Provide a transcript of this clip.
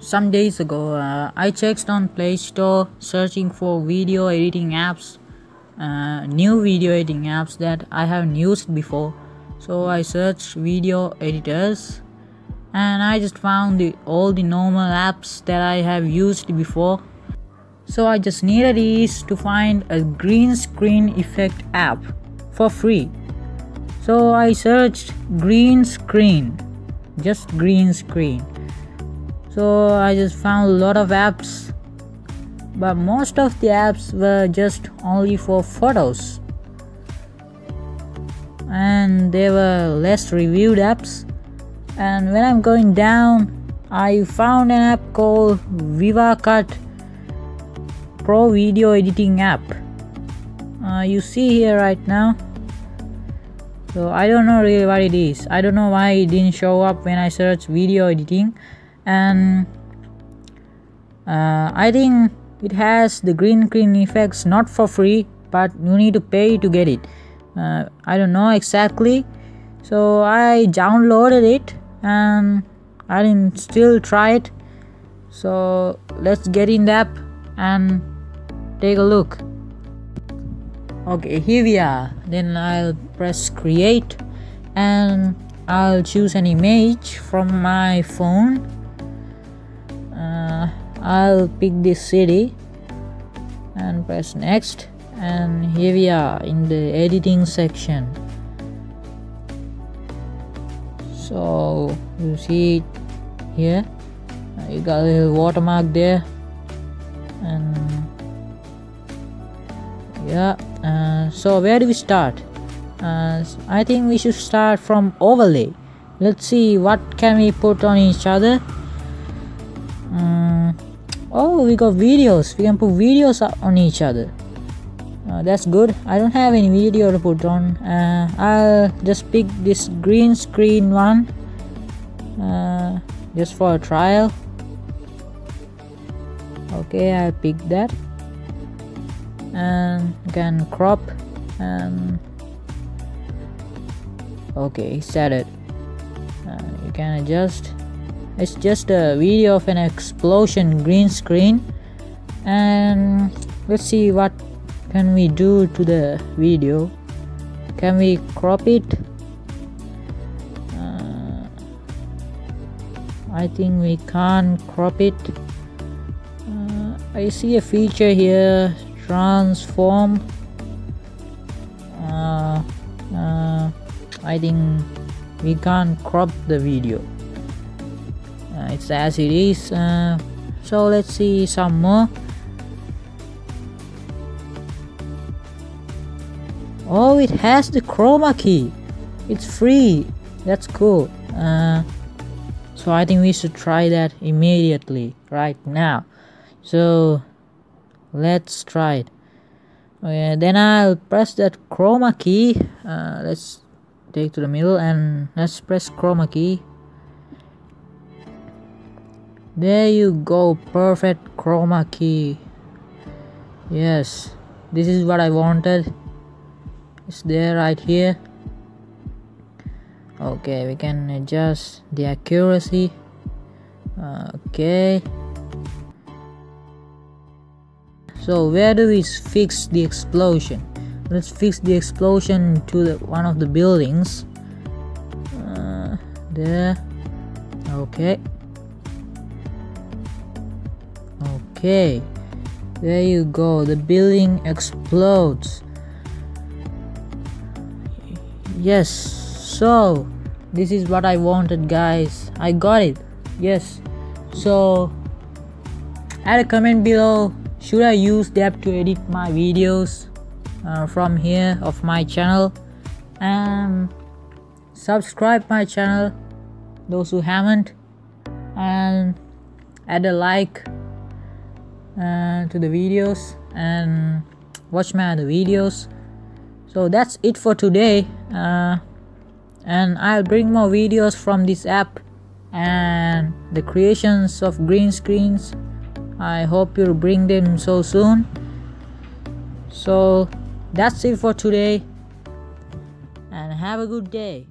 some days ago uh, I checked on Play Store searching for video editing apps uh, new video editing apps that I haven't used before. So I searched video editors and I just found the, all the normal apps that I have used before. So I just needed is to find a green screen effect app for free. So I searched green screen just green screen so I just found a lot of apps but most of the apps were just only for photos. And they were less reviewed apps. And when I'm going down I found an app called VivaCut Pro Video Editing app. Uh, you see here right now. So I don't know really what it is. I don't know why it didn't show up when I searched video editing and uh, I think it has the green screen effects not for free but you need to pay to get it. Uh, I don't know exactly. So I downloaded it and I didn't still try it. So let's get in the app and take a look. Okay here we are. Then I'll press create and I'll choose an image from my phone I'll pick this city and press next. And here we are in the editing section. So you see it here. You got a little watermark there. And yeah uh, so where do we start? Uh, I think we should start from overlay. Let's see what can we put on each other. Um, oh we got videos. We can put videos on each other. Uh, that's good. I don't have any video to put on. Uh, I'll just pick this green screen one. Uh, just for a trial. Okay I'll pick that. And can crop and okay set it. Uh, you can adjust it's just a video of an explosion green screen. And let's see what can we do to the video. Can we crop it? Uh, I think we can't crop it. Uh, I see a feature here transform. Uh, uh, I think we can't crop the video it's as it is uh, so let's see some more. Oh it has the chroma key. It's free. That's cool. Uh, so I think we should try that immediately right now. So let's try it. Okay then I'll press that chroma key. Uh, let's take to the middle and let's press chroma key there you go perfect chroma key. Yes this is what I wanted. It's there right here. Okay we can adjust the accuracy. Okay. So where do we fix the explosion? Let's fix the explosion to the, one of the buildings. Uh, there. Okay okay. There you go. The building explodes. Yes. So this is what i wanted guys. I got it. Yes. So add a comment below. Should i use the to edit my videos uh, from here of my channel? And subscribe my channel those who haven't and add a like to the videos and watch my other videos. So that's it for today uh, and I'll bring more videos from this app and the creations of green screens. I hope you'll bring them so soon. So that's it for today and have a good day